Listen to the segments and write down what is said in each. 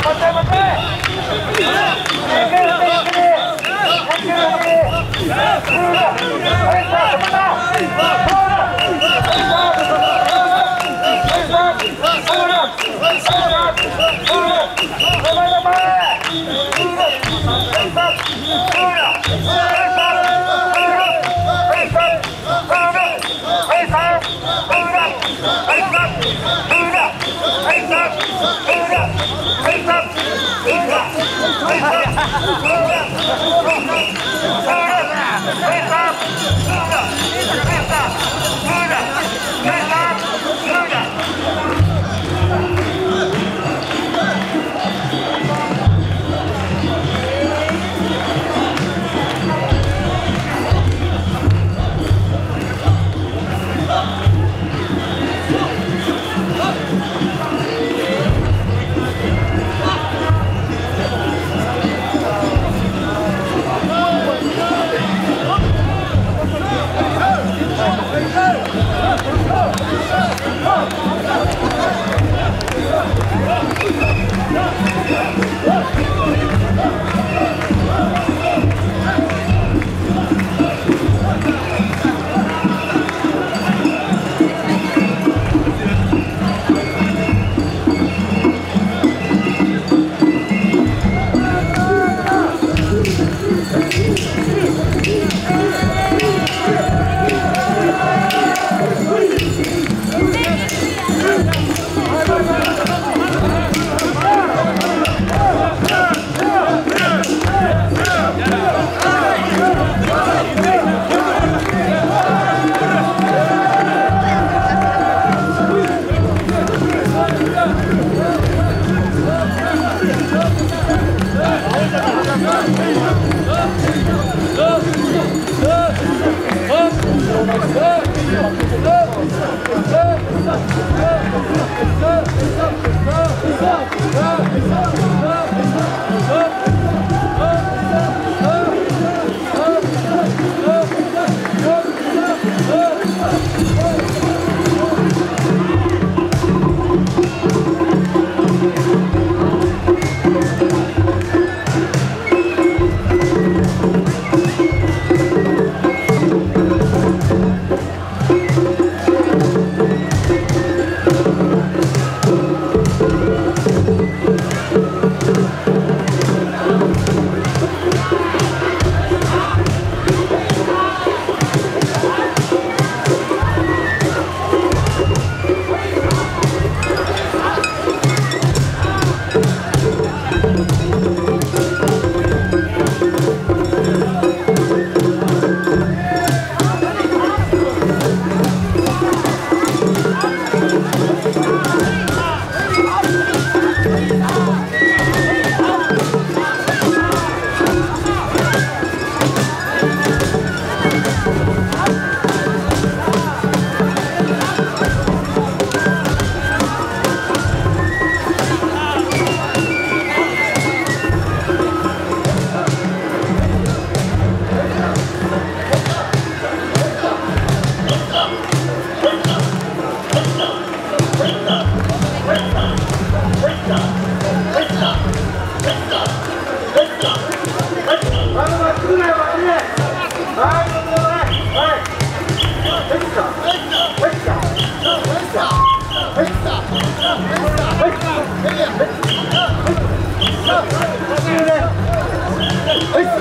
待て待て。 아!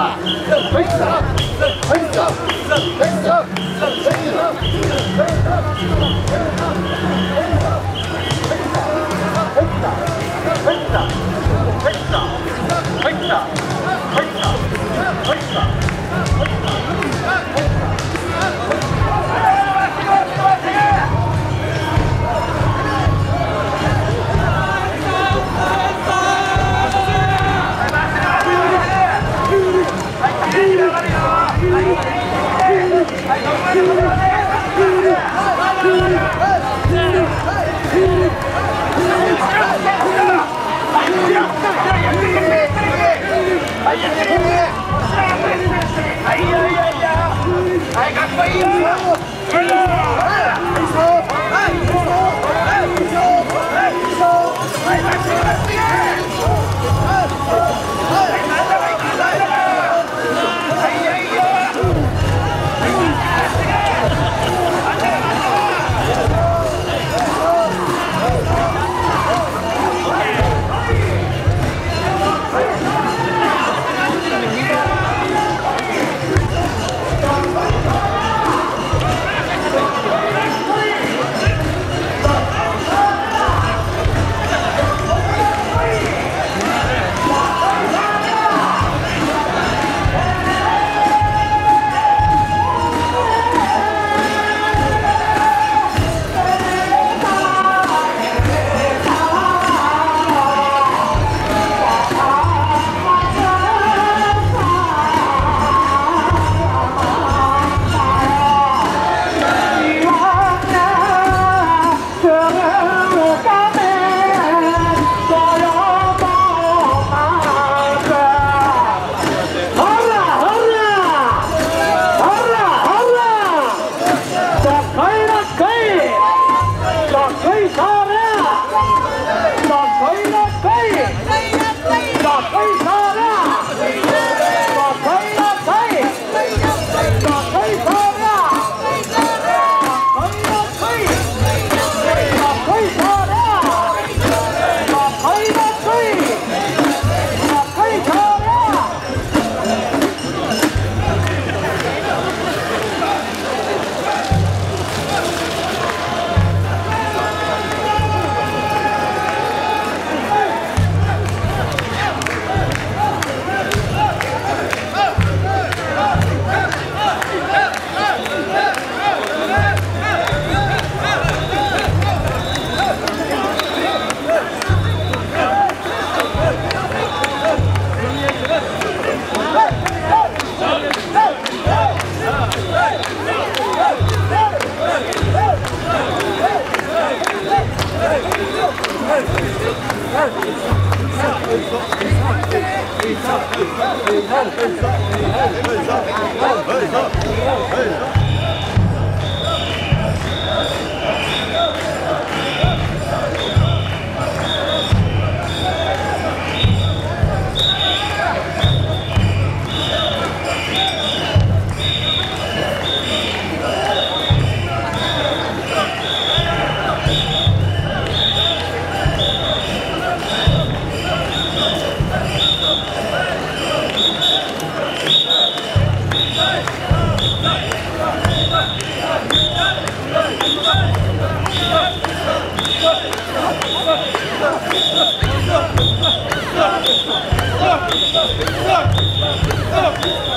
up! Face up! Face up! Face up!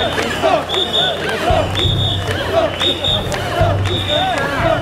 Go! Go! Go! Go! Go!